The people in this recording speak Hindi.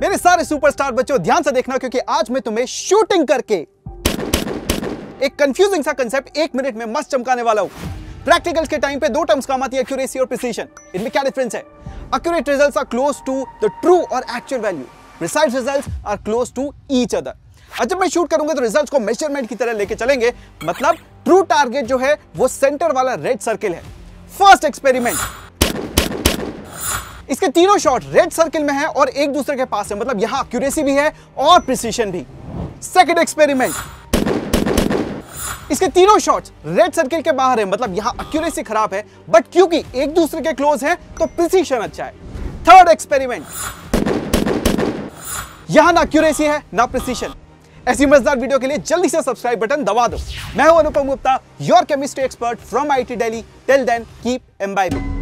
मेरे सारे सुपरस्टार बच्चों, ध्यान से देखना क्योंकि आज मैं तुम्हें शूटिंग करके एक कंफ्यूजिंग सा कंसेप्ट एक मिनट में मस्त चमकाने वाला हूँ। प्रैक्टिकल्स के टाइम पे दो टर्म्स काम आती है एक्यूरेसी और प्रिसीशन इनमें क्या डिफरेंस है? Accurate results are close to the true or actual value precise results are close to each other और जब मैं शूट करूँगा तो रिजल्ट्स को मेज़रमेंट की तरह लेके चलेंगे। मतलब ट्रू टारगेट जो है, वो सेंटर वाला रेड सर्किल है। फ़र्स्ट एक्सपेरिमेंट इसके तीनों शॉट रेड सर्किल में है और एक दूसरे के पास है। मतलब यहाँ एक्यूरेसी भी है और प्रिसीशन भी। सेकेंड एक्सपेरिमेंट इसके तीनों शॉट्स रेड सर्किल के बाहर है। मतलब यहाँ एक्यूरेसी खराब है बट क्योंकि एक दूसरे के क्लोज है तो प्रिसीशन अच्छा है। थर्ड एक्सपेरिमेंट यहाँ ना एक्यूरेसी है, ना प्रिसीशन ऐसी मज़ेदार वीडियो के लिए जल्दी से सब्सक्राइब बटन दबा दो। मैं हूँ Anupam Gupta your chemistry expert from IIT Delhi till then keep imbibing